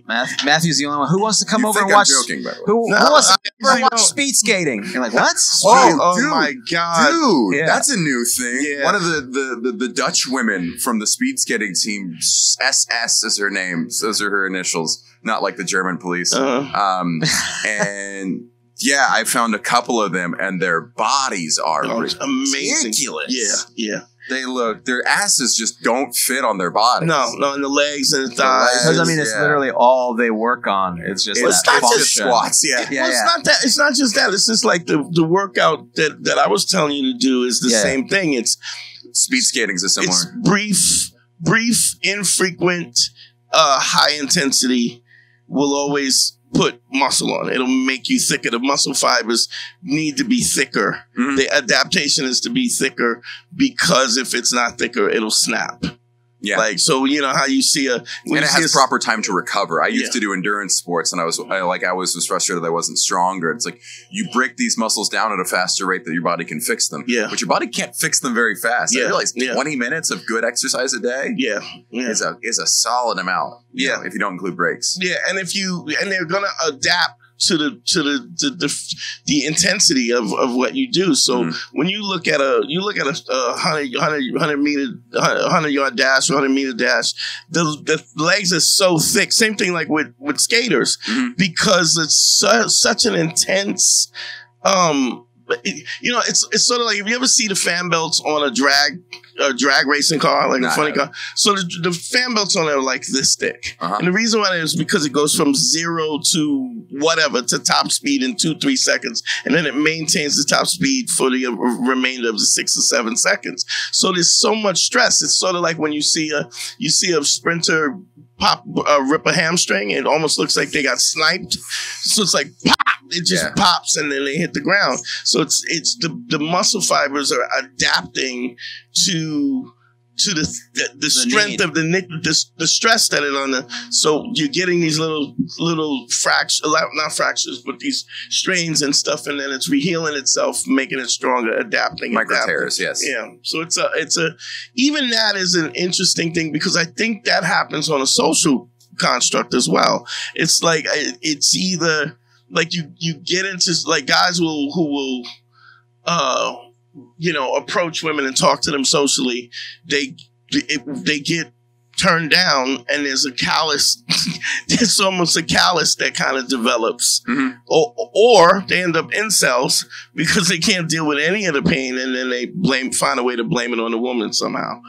<laughs> Math, Matthew's the only one. Who wants to come You over think and I'm watch? joking, by the way. Who, No, who wants to I- come over and I watch don't- speed skating? You're like, what? Oh, oh dude. my god! Dude, Yeah. that's a new thing. Yeah. One of the, the, the, the Dutch women from the speed skating team, SS is her name. Those are her initials, not like the German police. Uh, Um, <laughs> and yeah, I found a couple of them, and their bodies are oh, amazing. ridiculous. Yeah, yeah. They look, their asses just don't fit on their bodies. No, no, and the legs and the The thighs. Because I mean, it's Yeah. literally all they work on. It's just It's that not just just squats. Yeah. Yeah, well, it's not that. It's not just that. It's just like the the workout that that I was telling you to do is the Yeah. same thing. It's Speed skating is similar. it's brief, brief, infrequent, uh, high intensity will always put muscle on. It'll make you thicker. The muscle fibers need to be thicker. Mhm. The adaptation is to be thicker because if it's not thicker, it'll snap. Yeah. Like so, you know how you see a when and it has a- proper time to recover. I used Yeah. to do endurance sports, and I was I, like, I was, was frustrated that I wasn't stronger. It's like you break these muscles down at a faster rate that your body can fix them. Yeah. but your body can't fix them very fast. Yeah. I realize Yeah. twenty minutes of good exercise a day Yeah, yeah. is a is a solid amount. Yeah. know, if you don't include breaks. Yeah, and if you and they're gonna adapt to the to the the the, the intensity of, of what you do. So Mhm. when you look at a you look at a, a 100, 100, 100 meter 100 yard dash or 100 meter dash, the the legs are so thick. Same thing like with with skaters Mhm. because it's su- such an intense. Um, you know, it's it's sort of like if you ever see the fan belts on a drag a drag racing car, like Nah, a funny car. So the, the fan belts on there are like this thick. Uh-huh. And the reason why is because it goes from zero to whatever to top speed in two, three seconds. And then it maintains the top speed for the uh, remainder of the six or seven seconds. So there's so much stress. It's sort of like when you see a, you see a sprinter pop, uh, rip a hamstring. It almost looks like they got sniped. So it's like pop, it just Yeah. pops and then they hit the ground. So it's, it's the, the muscle fibers are adapting to, to the the, the strength need. of the, the the stress that it on the so you're getting these little little fractures not fractures but these strains and stuff and then it's rehealing itself making it stronger adapting Micro tears, yes. yeah so it's a it's a even that is an interesting thing because I think that happens on a social construct as well it's like it's either like you you get into like guys will who will uh you know approach women and talk to them socially they it, they get turned down and there's a callous <laughs> there's almost a callous that kind of develops Mhm. or, or they end up incels because they can't deal with any of the pain and then they blame find a way to blame it on the woman somehow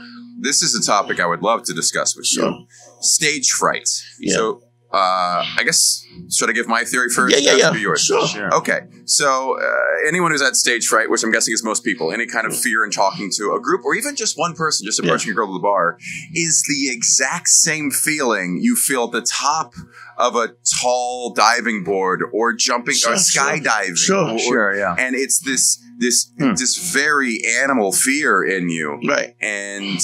This is a topic I would love to discuss with you. Sure. Stage fright. Yeah. So, uh, I guess should I give my theory first? Yeah, yeah, yeah. be yours. Sure. Sure. Okay, so uh, anyone who's had stage fright, which I'm guessing is most people, any kind of fear in talking to a group or even just one person, just approaching a girl to the bar, is the exact same feeling you feel at the top of a tall diving board or jumping Sure, or skydiving. Sure, or- Sure, yeah. And it's this this Hmm. this very animal fear in you, right and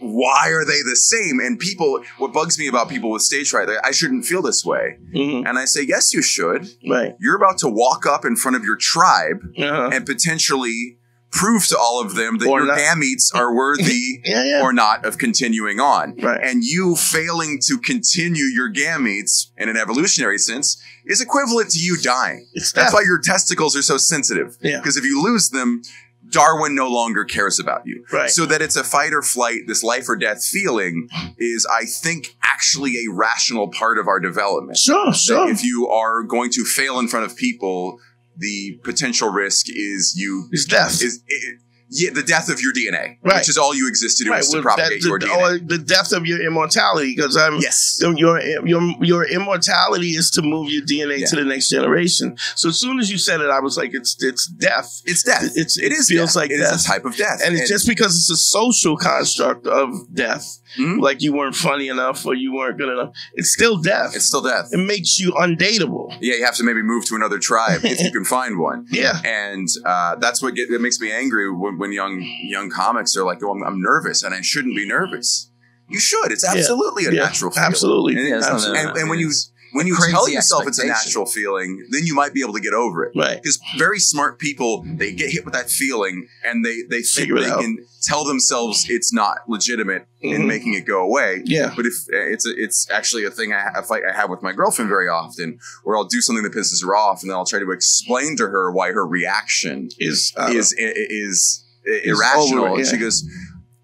why are they the same? And people, what bugs me about people with stage fright, like, I shouldn't feel this way. Mhm. And I say, yes, you should. right You're about to walk up in front of your tribe uh-huh. and potentially prove to all of them that Or your not. gametes are <laughs> worthy yeah yeah or not of continuing on. Right. And you failing to continue your gametes in an evolutionary sense is equivalent to you dying. it's That's death. why your testicles are so sensitive. Yeah. Because if you lose them, Darwin no longer cares about you. Right. So that it's a fight or flight, this life or death feeling is, I think, actually a rational part of our development. sure That sure If you are going to fail in front of people, the potential risk is you is death is it, yeah, the death of your DNA, Right. which is all you exist to do is to propagate that- your the, DNA. or the death of your immortality because I'm yes. Your your your immortality is to move your DNA Yeah. to the next generation. So as soon as you said it, I was like, it's it's death, It's death. It's- it it is feels death. like it is death. a type of death. and it's just because it's a social construct of death. Mhm. Like you weren't funny enough or you weren't good enough. It's still death. it's still death. it makes you undateable. Yeah, you have to maybe move to another tribe if you <laughs> can find one. Yeah, And uh, that's what get, it makes me angry when, when young young comics are like, "Oh, I'm, I'm nervous, and I shouldn't be nervous." You should. It's Yeah. absolutely a yeah, natural feeling. absolutely. And, it's absolutely. and, and when you when you tell yourself it's a natural feeling, then you might be able to get over it. right, Because very smart people, they get hit with that feeling, and they they think Figure they out. can tell themselves it's not legitimate in Mhm. making it go away. yeah, But if uh, it's a, it's actually a thing I, a fight I have with my girlfriend very often, where I'll do something that pisses her off, and then I'll try to explain to her why her reaction is uh, is i- is, irrational. over, And she goes,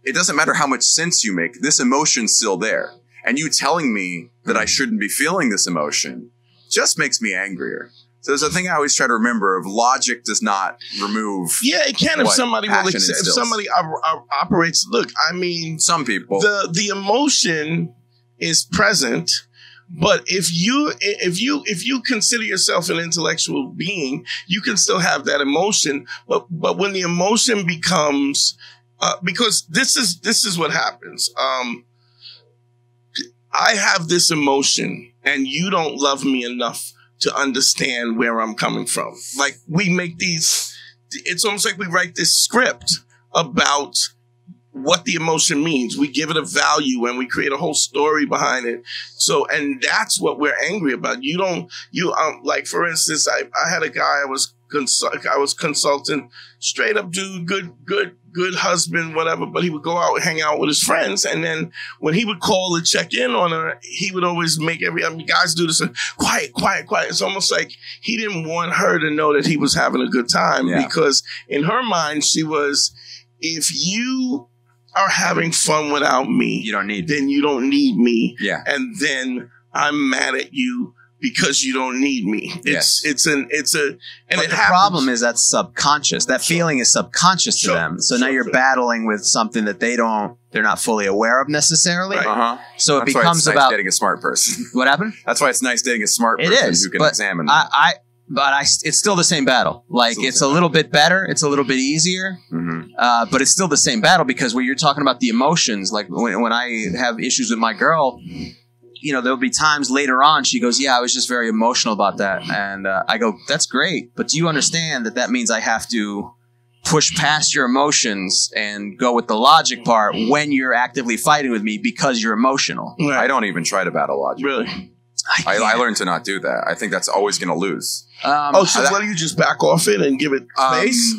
"It doesn't matter how much sense you make. This emotion's still there, and you telling me that I shouldn't be feeling this emotion just makes me angrier." So there's a thing I always try to remember: of logic does not remove yeah. It can if somebody will accept, if somebody op- op- operates. Look, I mean, some people. the the emotion is present but if you if you if you consider yourself an intellectual being you can still have that emotion but but when the emotion becomes uh, because this is this is what happens um I have this emotion and you don't love me enough to understand where I'm coming from. Like we make these, it's almost like we write this script about what the emotion means. We give it a value and we create a whole story behind it. So, and that's what we're angry about. You don't, you, um, like for instance, I, I had a guy I was consult, I was consulting, straight up dude, good, good, good husband, whatever, but he would go out and hang out with his friends. And then when he would call and check in on her, he would always make every, I mean, guys do this, quiet, quiet, quiet. It's almost like he didn't want her to know that he was having a good time Yeah. because in her mind, she was, if you are having fun without me, You don't need. then you don't need me. Yeah. And then I'm mad at you because you don't need me. It's Yes. it's an it's a and but it the happens. problem is that's subconscious. That Sure. feeling is subconscious to them. So now you're sure. battling with something that they don't. They're not fully aware of necessarily. Right. Uh huh. So it That's why becomes it's nice about dating a smart person. what happened. That's why it's nice dating a smart person is, who can but examine. I, I but I, it's still the same battle. Like Still it's a little bit better. It's a little bit easier. Mhm. Uh, but it's still the same battle because when you're talking about the emotions, like when, when I have issues with my girl, you know, there'll be times later on she goes, "Yeah, I was just very emotional about that," and uh, I go, "That's great, but do you understand that that means I have to push past your emotions and go with the logic part when you're actively fighting with me because you're emotional?" Right. I don't even try to battle logic. really. I, I learned to not do that. I think that's always going to lose. Um, Oh, so I- what do you just back off it and give it Um, space?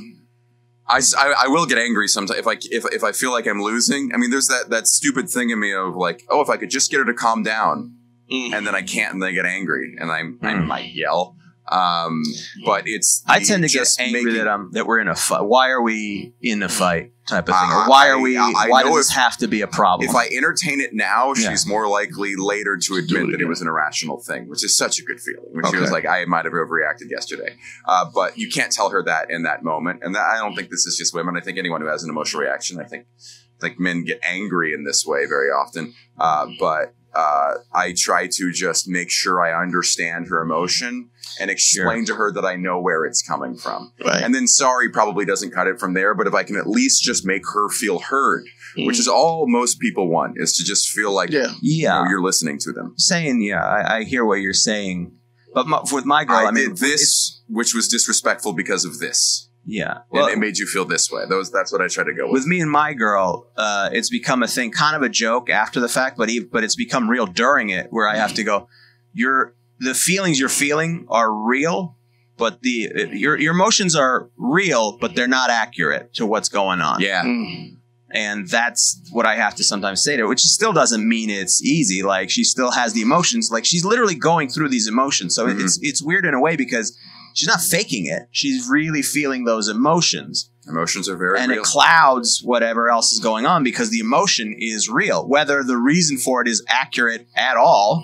I, will get angry sometimes if I if, if I feel like I'm losing. I mean, there's that that stupid thing in me of like, oh, if I could just get her to calm down, Mm. and then I can't, and then I get angry, and I'm I Mm. might yell. Um, but it's I tend to get angry making- that I'm that we're in a fight. Why are we in a fight? Type of thing. Or why I- are we? I- I why know does this have to be a problem? If I entertain it now, Yeah. she's more likely later to admit it that it was an irrational thing, which is such a good feeling. When she was like, "I might have overreacted yesterday," uh, but you can't tell her that in that moment. And that, I don't think this is just women. I think anyone who has an emotional reaction, I think, I think men get angry in this way very often. Uh, but uh, I try to just make sure I understand her emotion and explain to her that I know where it's coming from. right. And then sorry probably doesn't cut it from there, but if I can at least just make her feel heard, which is all most people want, is to just feel like yeah. You know, you're listening to them. saying yeah, I, I hear what you're saying, but my, with my girl, I, I, mean, did this, which was disrespectful because of this, yeah. and it made you feel this way. Those, that's what I try to go with. with me and my girl, uh, it's become a thing, kind of a joke after the fact, but ev but it's become real during it, where I have to go. You're the feelings you're feeling are real, but the your your emotions are real, but they're not accurate to what's going on. yeah, Mm. and that's what I have to sometimes say to her, which still doesn't mean it's easy. Like she still has the emotions. Like she's literally going through these emotions. So Mhm. it's it's weird in a way because she's not faking it. She's really feeling those emotions, emotions are very and real. it clouds whatever else is going on because the emotion is real. Whether the reason for it is accurate at all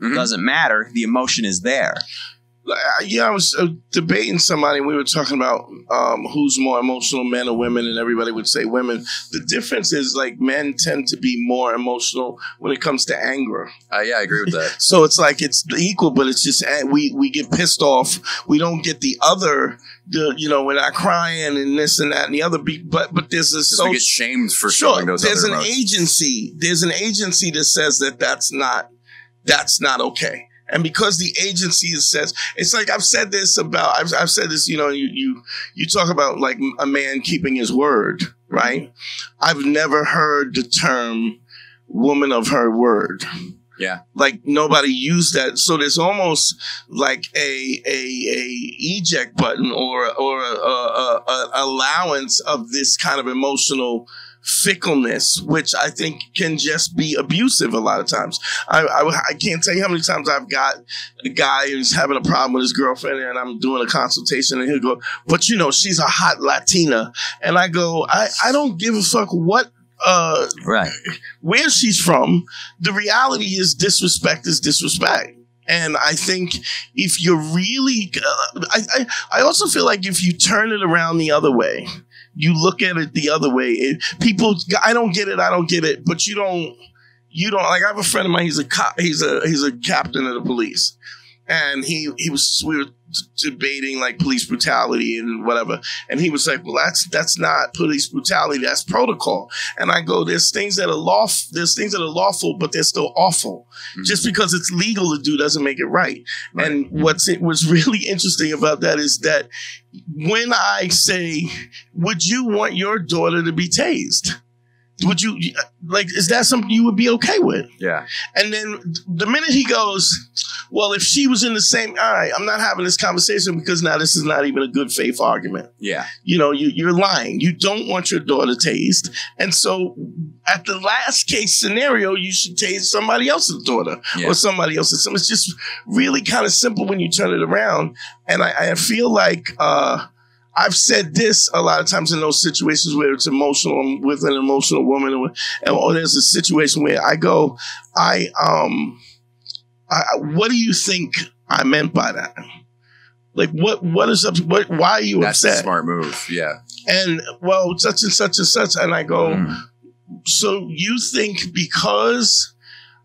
Mhm. doesn't matter. The emotion is there. Yeah, I was uh, debating somebody. We were talking about um, who's more emotional, men or women, and everybody would say women. The difference is like men tend to be more emotional when it comes to anger. Uh, yeah, I agree with that. <laughs> So it's like it's equal, but it's just uh, we we get pissed off. We don't get the other. The you know we're not crying and this and that and the other. Be, but but there's a we get shamed for sure showing those there's an emotions. agency there's an agency that says that that's not that's not okay and because the agency says it's like i've said this about i've, I've said this you know you, you you talk about like a man keeping his word right? I've never heard the term woman of her word. Yeah. like nobody used that. So there's almost like a a a eject button or or a, a, a, a allowance of this kind of emotional fickleness, which I think can just be abusive a lot of times. I, I, I can't tell you how many times I've got a guy who's having a problem with his girlfriend and I'm doing a consultation and he'll go, but you know, she's a hot Latina. And I go, I, I don't give a fuck what, uh, Right. where she's from. The reality is disrespect is disrespect. And I think if you're really, uh, I, I, I also feel like if you turn it around the other way, you look at it the other way. It, people, I don't get it. I don't get it. But you don't, you don't like. I have a friend of mine. He's a cop. He's a he's a captain of the police, and he he was we were debating like police brutality and whatever, and he was like, "Well, that's that's not police brutality. That's protocol." And I go, "There's things that are lawful. There's things that are lawful, but they're still awful. Mhm. Just because it's legal to do doesn't make it right." Right. And what's it was really interesting about that is that when I say, "Would you want your daughter to be tased?" Would you like? Is that something you would be okay with? Yeah. And then the minute he goes, well, if she was in the same, all right, I'm not having this conversation because now this is not even a good faith argument. Yeah. You know, you, you're lying. You don't want your daughter tased. And so at the last case scenario, you should tase somebody else's daughter Yeah. or somebody else's son. It's just really kind of simple when you turn it around. And I, I feel like, uh, I've said this a lot of times in those situations where it's emotional I'm with an emotional woman, and or there's a situation where I go, I um, I, what do you think I meant by that? Like what what is up? What why are you That's a upset? smart move. Yeah. And well, such and such and such, and I go, Mm. so you think because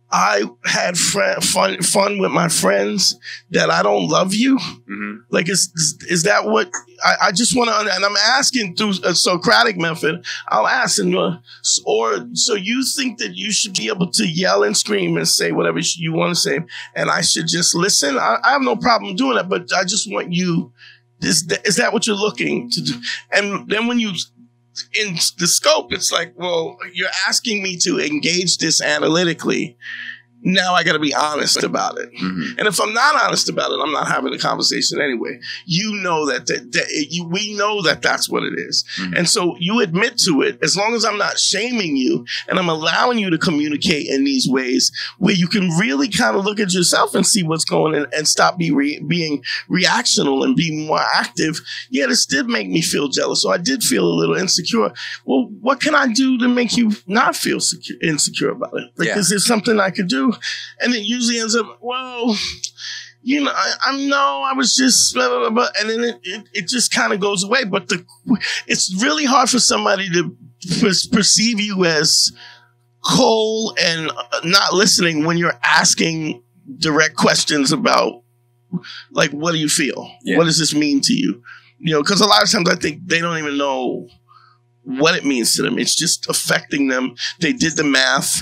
I had fri fun fun with my friends that I don't love you? hmm Like, is is that what I, I just want to? And I'm asking through a Socratic method. I'll ask him, uh, or so you think that you should be able to yell and scream and say whatever you want to say, and I should just listen. I, I have no problem doing that, but I just want you. Is that, is that what you're looking to do? And then when you in the scope, it's like, well, you're asking me to engage this analytically. Now I got to be honest about it. hmm And if I'm not honest about it, I'm not having a conversation anyway. You know that that, that you, we know that that's what it is. Mhm. and so you admit to it. As long as I'm not shaming you and I'm allowing you to communicate in these ways where you can really kind of look at yourself and see what's going on and stop be re- being reactional and be more active. Yeah, this did make me feel jealous, so I did feel a little insecure. Well, what can I do to make you not feel secure, insecure about it? Like, Yeah. is there something I could do? And it usually ends up, well, you know, I, I know I was just, blah, blah, blah, blah, and then it, it, it just kind of goes away. But the, it's really hard for somebody to per- perceive you as cold and uh, not listening when you're asking direct questions about, like, what do you feel? Yeah. What does this mean to you? You know, because a lot of times I think they don't even know what it means to them. It's just affecting them. They did the math.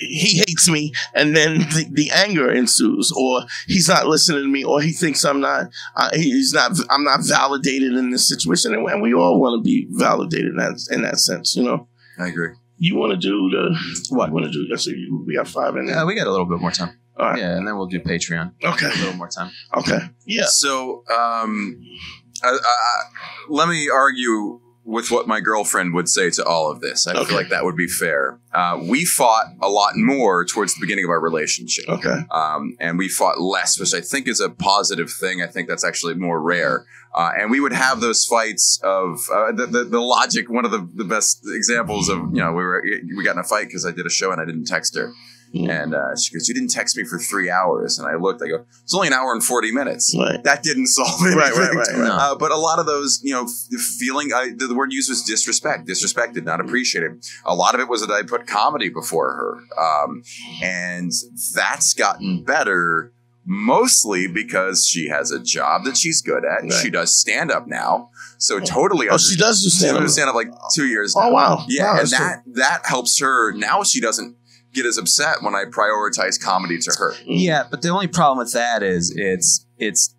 He hates me, and then the, the anger ensues, or he's not listening to me, or he thinks I'm not. Uh, he's not. I'm not validated in this situation, and, we all want to be validated in that in that sense. You know, I agree. you want to do the What? You want to do? See. you- We got five in there. Yeah, we got a little bit more time. All right. Yeah, and then we'll do Patreon. Okay. A little more time. Okay. Yeah. So, um, I, I- let me argue with what my girlfriend would say to all of this. I Okay. feel like that would be fair. Uh, we fought a lot more towards the beginning of our relationship. Okay. um, and we fought less, which I think is a positive thing. I think that's actually more rare. Uh, and we would have those fights of uh, the, the the logic. One of the, the best examples of you know we were we got in a fight because I did a show and I didn't text her. And uh, she goes, "You didn't text me for three hours," and I looked. I go, "It's only an hour and forty minutes." Right. That didn't solve it. Right, right, right, right. Uh, but a lot of those, you know, f- feeling, I, the, the word used was disrespect, disrespected, not appreciated. A lot of it was that I put comedy before her. Um, and that's gotten better mostly because she has a job that she's good at. Right. She does stand up now. So totally. Oh, she does do stand up. stand up like two years Oh wow. Yeah, Wow, and that that helps her. Now she doesn't get as upset when I prioritize comedy to her. Yeah, but the only problem with that is it's it's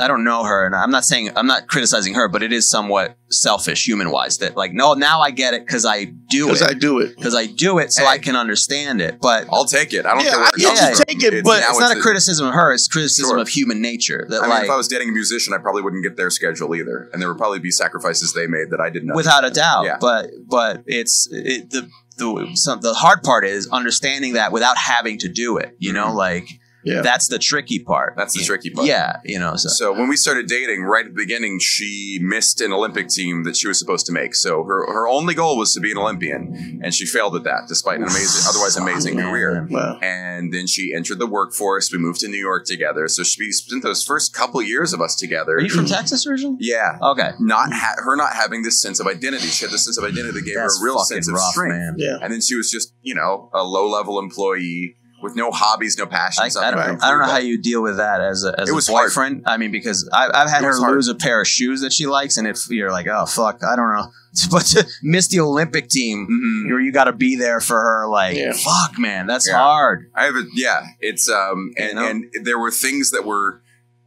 I don't know her, and I'm not saying I'm not criticizing her, but it is somewhat selfish, human wise. That like, no, now I get it because I do because it I do it. because I do it, so Hey. I can understand it. But I'll take it. I don't Yeah, care where I it get comes you from. take it, but now it's not a a- criticism of her; it's criticism Sure. of human nature. That I mean, like, if I was dating a musician, I probably wouldn't get their schedule either, and there would probably be sacrifices they made that I didn't know. without a doubt. Yeah. But but it's it, the the some, the hard part is understanding that without having to do it. You know, Mhm. like Yeah. that's the tricky part. That's the tricky part. Yeah, you know. So, So when we started dating, right at the beginning, she missed an Olympic team that she was supposed to make. So her her only goal was to be an Olympian, and she failed at that, despite an amazing, otherwise amazing Man. career. Wow. And then she entered the workforce. We moved to New York together. So she spent those first couple years of us together. are you from Texas originally? Yeah. Okay, Not ha- her not having this sense of identity. She had this sense of identity that gave that's her a real fucking sense of rough, strength. man. Yeah. And then she was just, you know, a low level employee with no hobbies, no passions. I, I, don't, nothing I don't know how you deal with that as a, as It a was hard. boyfriend. I mean, because I, I've had It her lose a pair of shoes that she likes, and if you're like, oh fuck, I don't know, <laughs> but to miss the Olympic team, Mhm. you you got to be there for her. Like, Yeah. fuck, man, that's Yeah. hard. I have a yeah. It's um and You know? and there were things that were.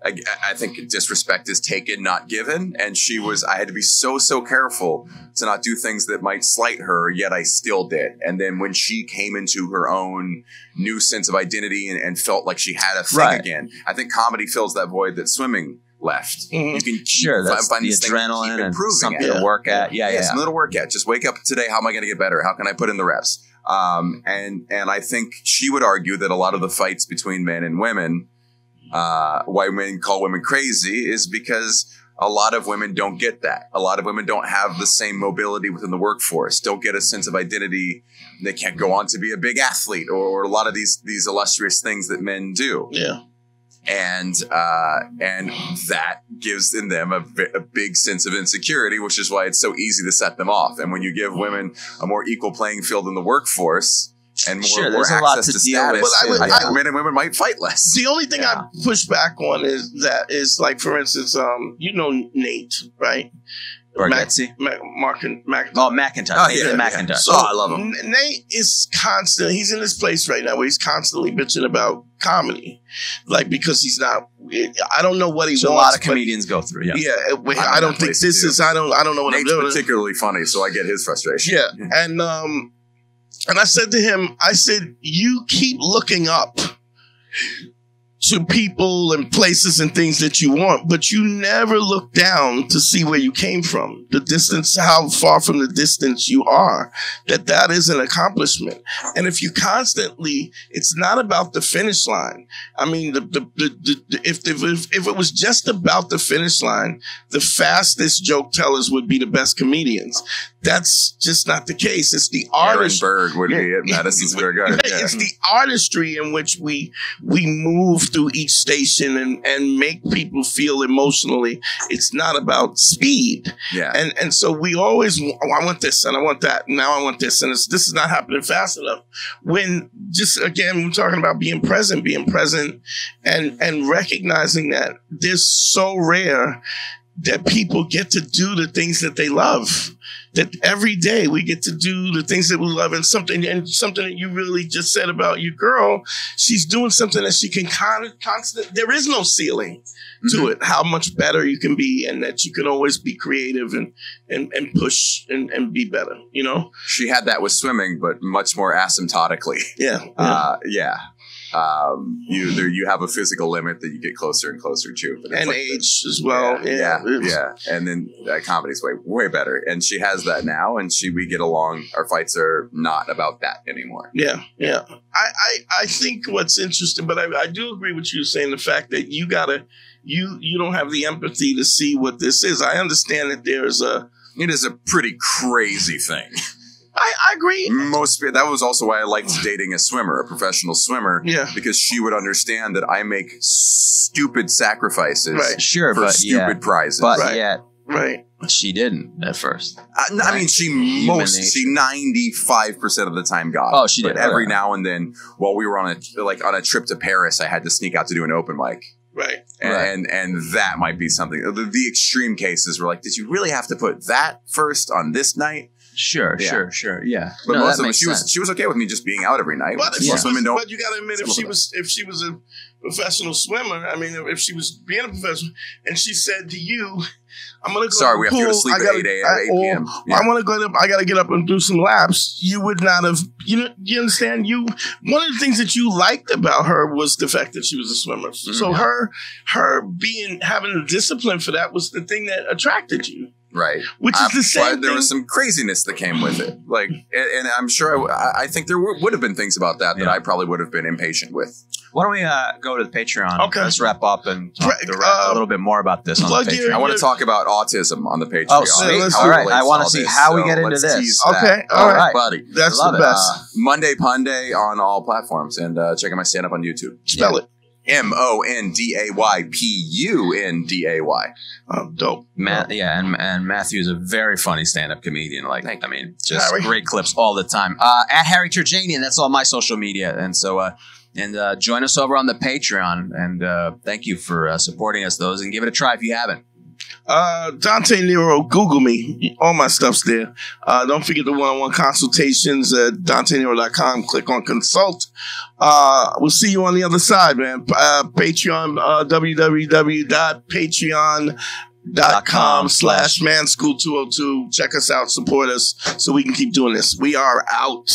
I, I think disrespect is taken, not given, and she was. I had to be so so careful to not do things that might slight her. Yet I still did. And then when she came into her own new sense of identity and, and felt like she had a thing Right. again, I think comedy fills that void that swimming left. You can keep, Sure, that's find the to keep adrenaline and improving something at. to work at. Yeah, Yeah, yeah. something little work at. Just wake up today. How am I going to get better? How can I put in the reps? Um, and and I think she would argue that a lot of the fights between men and women, uh, why men call women crazy, is because a lot of women don't get that. A lot of women don't have the same mobility within the workforce. Don't get a sense of identity. They can't go on to be a big athlete or, a lot of these these illustrious things that men do Yeah. and uh, and that gives in them a, a big sense of insecurity, which is why it's so easy to set them off. And when you give women a more equal playing field in the workforce and more, Sure, more there's a lot access to to, deal with, status, Well, I would- I think I- men and women might fight less. The only thing Yeah. I push back on is that is like, for instance, um, you know Nate, right? Bargatze. Mac, Mark and Mac. Oh, McIntyre. Oh, Nathan yeah, McIntyre. So Oh, I love him. Nate is constant. He's in this place right now where he's constantly bitching about comedy, like because he's not. I don't know what he Which a lot of comedians go through. Yeah. Yeah, I'm I don't think this too. is. I don't. I don't know what Nate's I'm doing. particularly funny, so I get his frustration. Yeah, <laughs> and um, and I said to him, I said, you keep looking up to people and places and things that you want, but you never look down to see where you came from, the distance, how far from the distance you are. That that is an accomplishment. And if you constantly, it's not about the finish line. I mean, the the, the, the, if, if if it was just about the finish line, the fastest joke tellers would be the best comedians. That's just not the case. It's the Aaron artistry. Berg would be at Madison Square Garden. <laughs> Yeah. It's the artistry in which we we move through each station and and make people feel emotionally. It's not about speed. yeah. And and so we always oh, I want this and I want that and now I want this and it's, this is not happening fast enough. When just again we're talking about being present, being present, and and recognizing that this so rare that people get to do the things that they love. That every day we get to do the things that we love and something and something that you really just said about your girl, she's doing something that she can con- constant. There is no ceiling to Mhm. it. How much better you can be, and that you can always be creative and and and push and and be better. You know? She had that with swimming, but much more asymptotically. Yeah. yeah. Uh, yeah. Um, you there you have a physical limit that you get closer and closer to, but and like age as well. yeah, Yeah. yeah. And then uh, comedy's way way better, and she has that now, and she we get along. Our fights are not about that anymore. Yeah, yeah. I, I, I think what's interesting, but I, I do agree with you saying the fact that you gotta, you, you don't have the empathy to see what this is. I understand that there's a, It is a pretty crazy thing. <laughs> I, I agree. Most that was also why I liked dating a swimmer, a professional swimmer, Yeah, because she would understand that I make stupid sacrifices Right. Sure, for but stupid yeah, prizes. but Right. yet right. she didn't at first. Uh, I, I mean, she most nature. she ninety five percent of the time got. Oh, it. she But did. every Okay. now and then, while we were on a like on a trip to Paris, I had to sneak out to do an open mic, Right. and Right. and, and that might be something. The, the extreme cases were like, did you really have to put that first on this night? Sure, Yeah. sure, sure. Yeah. But No, most of them, makes she was sense. she was okay with me just being out every night. But, if Yeah. Most women don't. but you got to admit, if she was, if she was a professional swimmer, I mean, if she was being a professional, and she said to you, "I'm gonna go Sorry, to we the have to go to pool, sleep I at gotta- eight a.m. I- eight p.m. Yeah. I want to go up. I got to get up and do some laps. You would not have. You know. You understand? You one of the things that you liked about her was the fact that she was a swimmer. So Mhm. her, her being having the discipline for that was the thing that attracted you, Right. which is Uh, the same there thing. was some craziness that came with it. Like, and, and I'm sure I, I think there were, would have been things about that that I probably would have been impatient with. Why don't we uh, go to the Patreon? Okay. Let's wrap up and talk Right, uh, a little bit more about this on plug the your- Patreon. I want to talk about autism on the Patreon. Oh, sweet. let's How do it it. relates I wanna see this. how we So get into this. Okay, all all right. right, buddy. That's Love the it. best. Uh, Monday Punday on all platforms, and uh, check out my stand up on YouTube. Spell it. M O N D A Y P U N D A Y. Oh, dope. Matt, yeah, and and Matthew is a very funny stand-up comedian. Like, Thank I mean, just Harry. great clips all the time. Uh, at Harry Terjanian, that's all my social media, and so uh, and uh, join us over on the Patreon. And uh, thank you for uh, supporting us, those, and give it a try if you haven't. Uh, Dante Nero, Google me. All my stuff's there. Uh, don't forget the one-on-one consultations at DanteNero.com. Click on consult. Uh, we'll see you on the other side, man. Uh, Patreon, uh, www.patreon.com slash manschool202. Check us out. Support us so we can keep doing this. We are out.